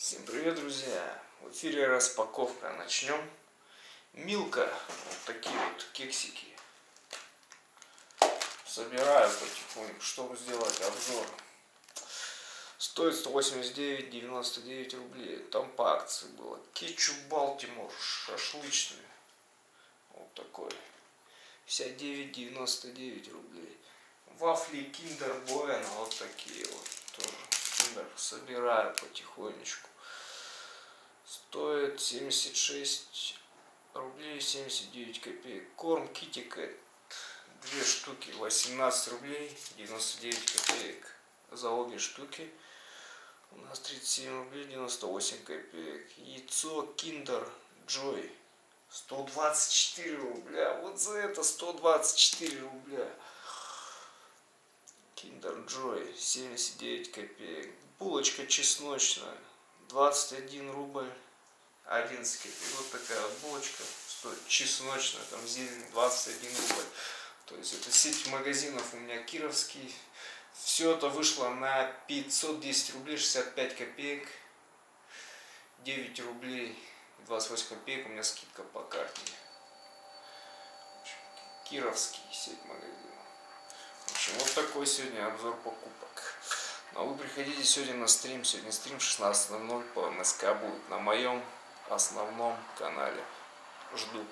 Всем привет, друзья! В эфире распаковка. Начнем. Милка. Вот такие вот кексики. Собираю потихоньку, чтобы сделать обзор. Стоит 189,99 рублей. Там по акции было. Кетчуп Балтимор шашлычный. Вот такой. 59,99 рублей. Вафли Киндер Bueno. Вот такие вот. Тоже Киндер. Собираю потихонечку. Стоит 76 рублей 79 копеек. Корм Kitekat. Две штуки 18 рублей 99 копеек. За обе штуки у нас 37 рублей 98 копеек. Яйцо Kinder Joy 124 рубля. Вот за это 124 рубля. Киндер Джой 79 копеек. Булочка чесночная 21 рубль 11 копеек. Вот такая вот булочка стоит чесночная, там зелень 21 рубль. То есть это сеть магазинов у меня кировский. Все это вышло на 510 рублей 65 копеек. 9 рублей 28 копеек у меня скидка по карте. Кировский сеть магазинов. Такой сегодня обзор покупок. Но вы приходите сегодня на стрим. Сегодня стрим 16.00 по МСК будет на моем основном канале. Жду.